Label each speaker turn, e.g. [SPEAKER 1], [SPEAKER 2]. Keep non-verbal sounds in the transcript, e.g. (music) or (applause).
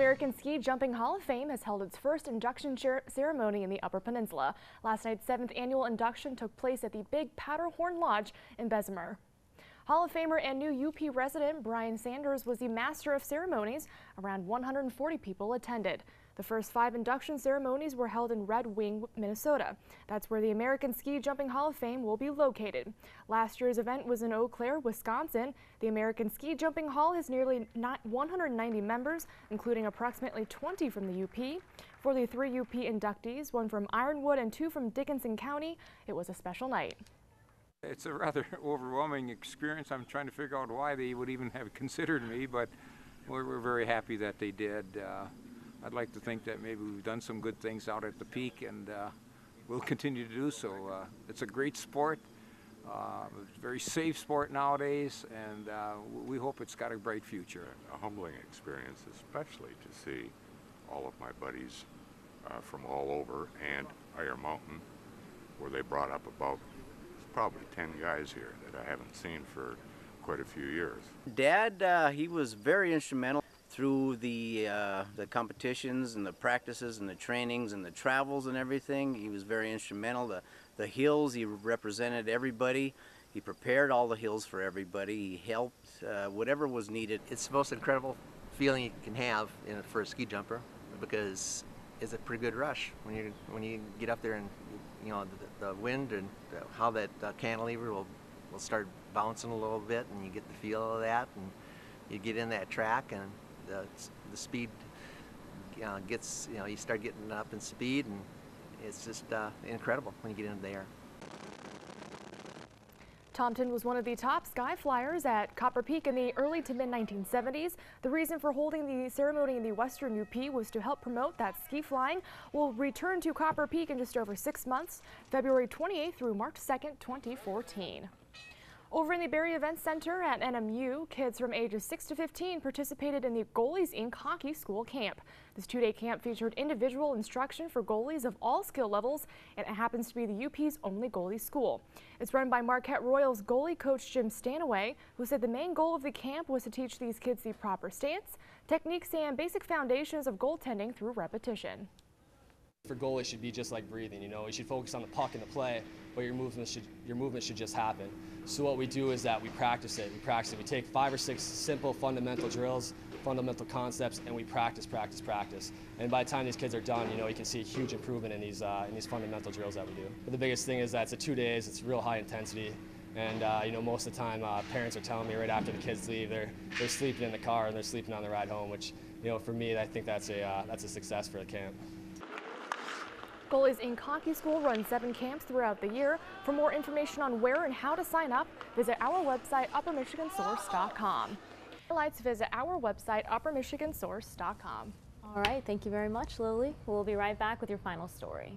[SPEAKER 1] American Ski Jumping Hall of Fame has held its first induction ceremony in the Upper Peninsula. Last night's seventh annual induction took place at the Big Powderhorn Lodge in Bessemer. Hall of Famer and new UP resident Brian Sanders was the master of ceremonies. Around 140 people attended. The first five induction ceremonies were held in Red Wing, Minnesota. That's where the American Ski Jumping Hall of Fame will be located. Last year's event was in Eau Claire, Wisconsin. The American Ski Jumping Hall has nearly 190 members, including approximately 20 from the UP. For the three UP inductees, one from Ironwood and two from Dickinson County, it was a special night.
[SPEAKER 2] It's a rather (laughs) overwhelming experience. I'm trying to figure out why they would even have (laughs) considered me, but we're, we're very happy that they did. Uh, I'd like to think that maybe we've done some good things out at the peak and uh, we'll (laughs) continue to do so. Uh, it's a great sport, a very safe sport nowadays, and uh, we hope it's got a bright future.
[SPEAKER 3] A humbling experience, especially to see all of my buddies uh, from all over and Iron Mountain, where they brought up about probably 10 guys here that I haven't seen for quite a few years.
[SPEAKER 4] Dad, uh, he was very instrumental through the uh, the competitions and the practices and the trainings and the travels and everything. He was very instrumental. The the hills, he represented everybody. He prepared all the hills for everybody. He helped uh, whatever was needed.
[SPEAKER 5] It's the most incredible feeling you can have in, for a ski jumper because it's a pretty good rush when you when you get up there and you know the, the wind and how that uh, cantilever will will start bouncing a little bit and you get the feel of that and you get in that track and the, the speed uh, gets you know you start getting up in speed and it's just uh, incredible when you get into the air.
[SPEAKER 1] Tompton was one of the top ski flyers at Copper Peak in the early to mid 1970s. The reason for holding the ceremony in the Western UP was to help promote that ski flying will return to Copper Peak in just over six months, February 28th through March 2nd, 2014. Over in the Berry Event Center at NMU, kids from ages 6 to 15 participated in the Goalies Inc. Hockey School Camp. This two-day camp featured individual instruction for goalies of all skill levels, and it happens to be the UP's only goalie school. It's run by Marquette Royals goalie coach Jim Stanaway, who said the main goal of the camp was to teach these kids the proper stance, techniques, and basic foundations of goaltending through repetition.
[SPEAKER 6] For goalies should be just like breathing, you know, you should focus on the puck and the play, but your movement should your movement should just happen. So what we do is that we practice it. We practice it. We take five or six simple fundamental drills, fundamental concepts, and we practice, practice, practice. And by the time these kids are done, you know, you can see a huge improvement in these uh, in these fundamental drills that we do. But the biggest thing is that it's a two days. It's real high intensity. And uh, you know, most of the time, uh, parents are telling me right after the kids leave, they're they're sleeping in the car and they're sleeping on the ride home. Which, you know, for me, I think that's a uh, that's a success for the camp.
[SPEAKER 1] Goalies in Hockey School runs seven camps throughout the year. For more information on where and how to sign up, visit our website, uppermichigansource.com. Highlights, visit our website, uppermichigansource.com.
[SPEAKER 7] All right, thank you very much, Lily. We'll be right back with your final story.